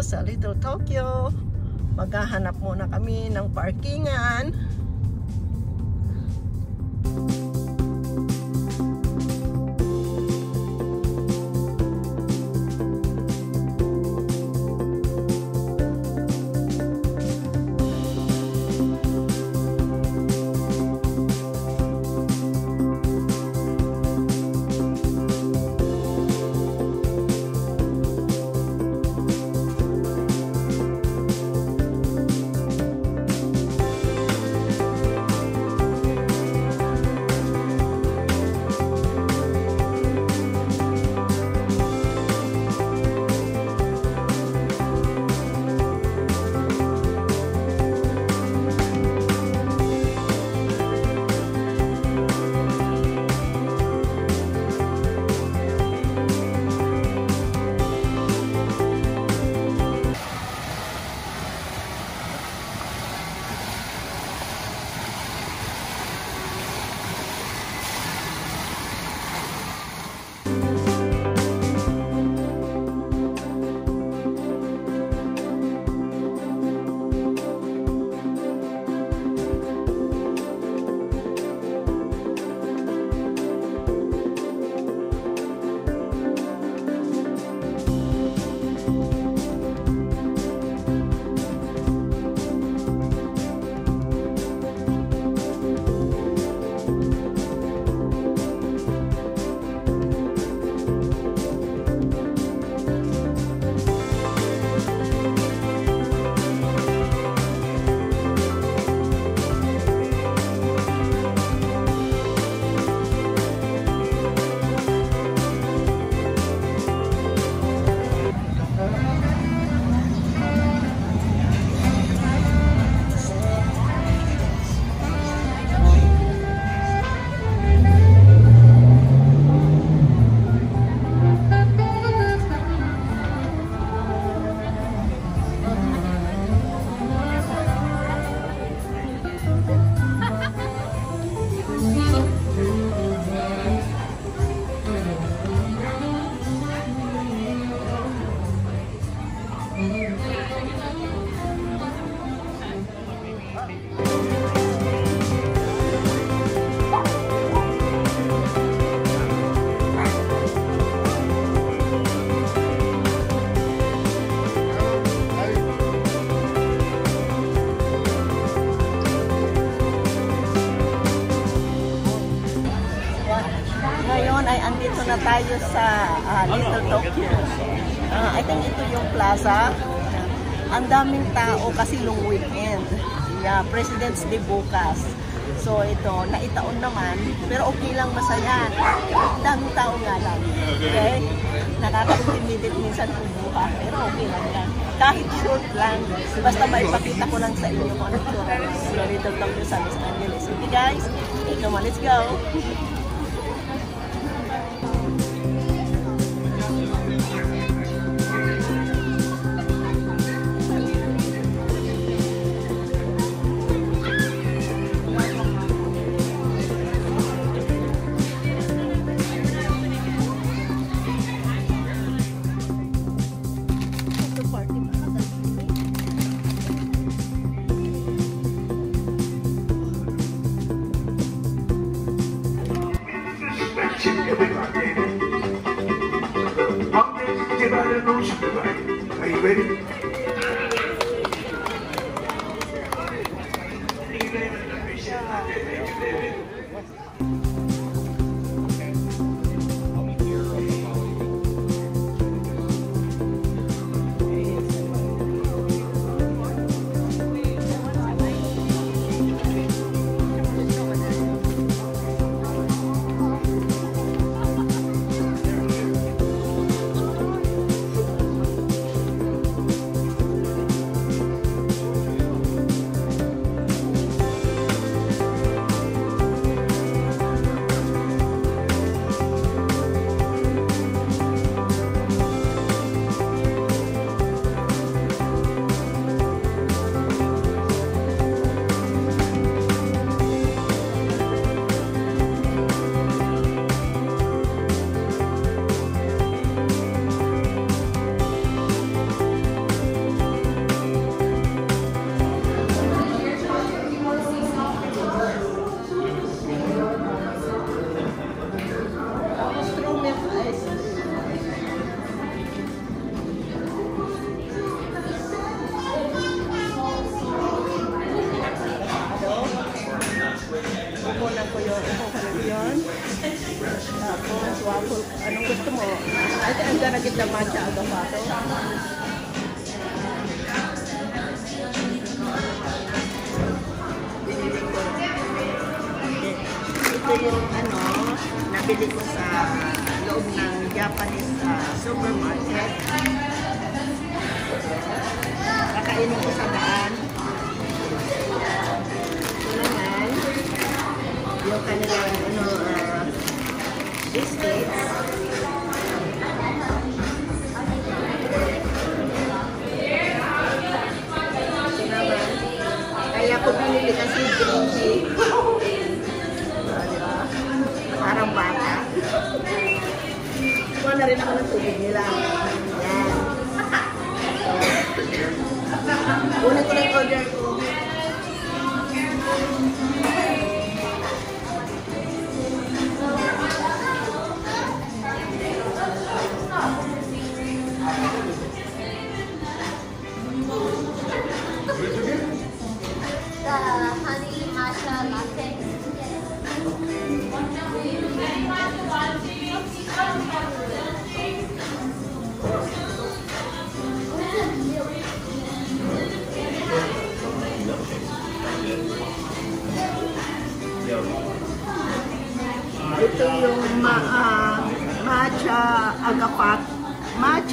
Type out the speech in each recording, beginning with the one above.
sa Little Tokyo. Maghahanap muna kami ng parkingan. Ay andito na tayo sa ah, Little Tokyo. Ah, I think ito yung plaza. Ang daming tao kasi long weekend. Yeah, President's Day bukas. So ito, naitaon naman, pero okay lang masaya. Ang daming tao nga lang. Okay? Nakaka-intimidate minsan kumuha, pero okay lang yan. Kahit short lang, basta maipakita ko lang sa inyo kung ano ito. So, Little Tokyo sa Los Angeles. Okay guys, on, let's go. Ready? Matcha agapato. Ito yung ano, nabili ko sa loob ng Japanese ah, supermarket. Kakainin ko sa daan. Ito naman, yung kanilang ano, ah, biscuits. Binili kasi green tea. Parang bata. Kuha na rin ako ng tubig nila. Yan. Una ko na yung order ko.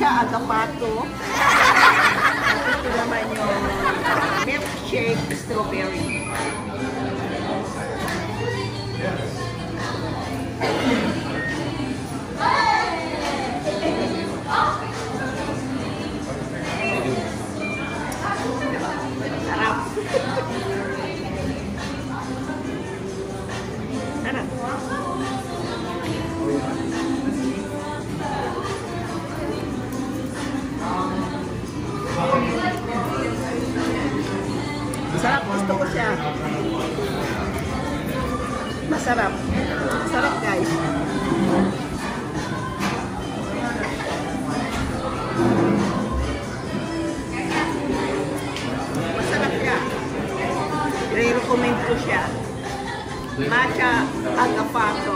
Matcha agapato. At ito naman yung milkshake strawberry. Sarap. Agapato.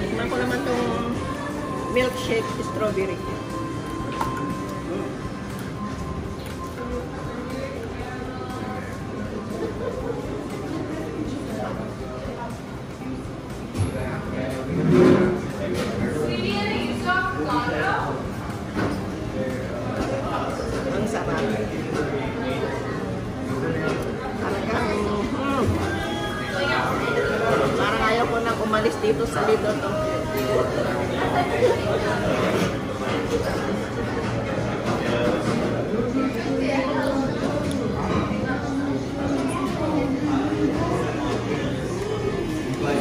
Tikman ko naman tong milkshake strawberry. Dito sa dito to.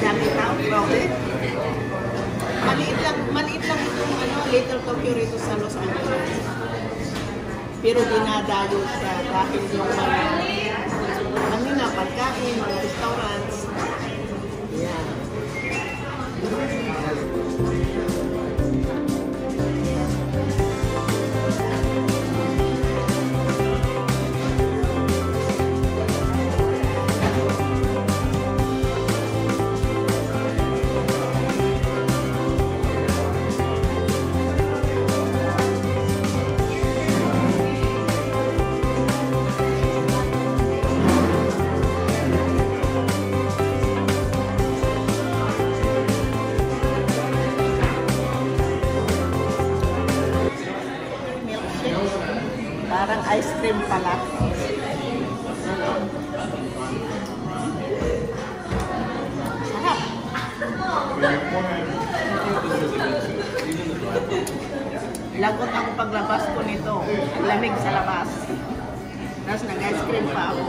Dami tao, grabe. Maliit lang, maliit lang itong ano, Little Tokyo rito sa Los Angeles. Pero dinadayo siya dahil yung mga ano na, pagkain, mga restaurants. Lagot ako paglabas ko nito. Lamig sa labas. Tapos nag-ice cream pa ako.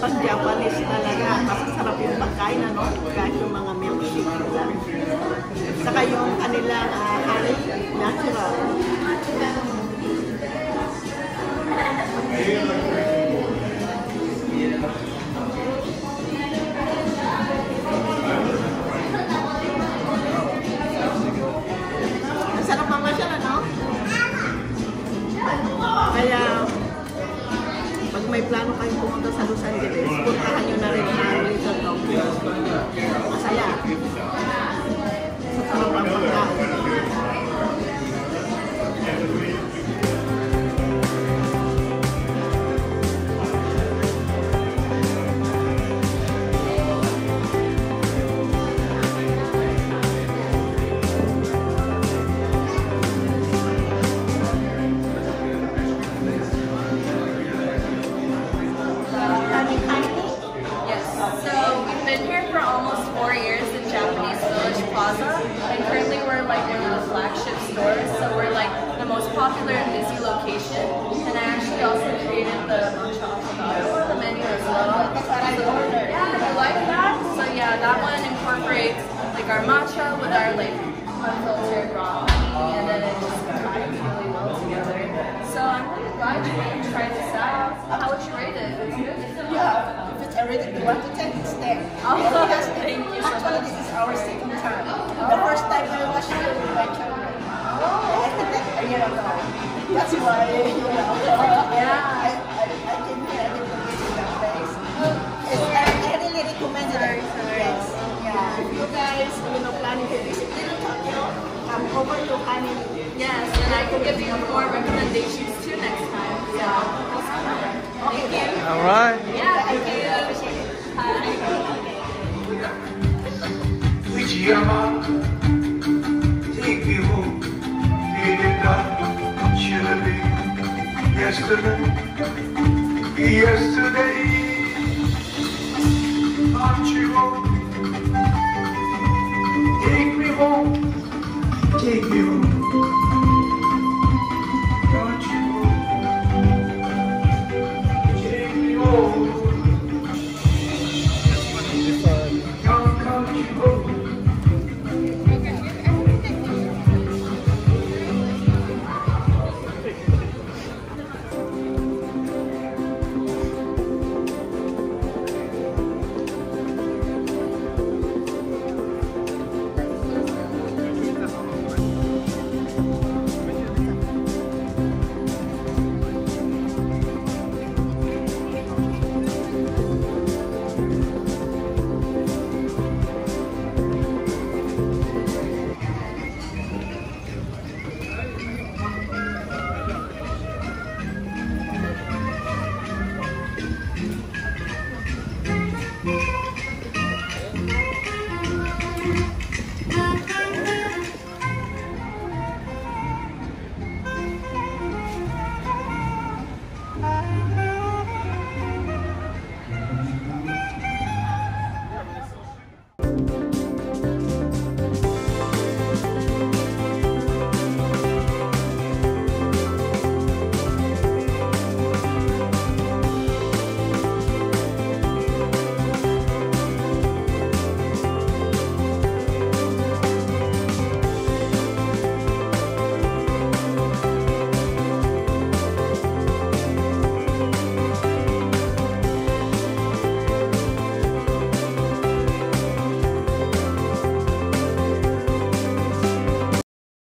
Pag Japanese talaga, masasarap yung pagkain, ano? Kahit yung mga our like unfiltered raw honey, and then it just ties really well together. So I'm really glad you try this out. How would you rate it? It's good. Yeah, if it's already 1 to 10, it's 10. Oh, Because thank you so Actually, much. this is our second time. Oh, the first time I watched it with my children. I think that a year ago. That's why, you know. Yeah. I, I, I came here, uh, I didn't visit that place. It's, I, I really recommend it guys, you know, planning to visit Little Tokyo, come over to Kanin. Yes, and I can give you more recommendations too next time. Thank you. All right. Thank you. Uchiyama, take me home. Yesterday. Yesterday, aren't you home?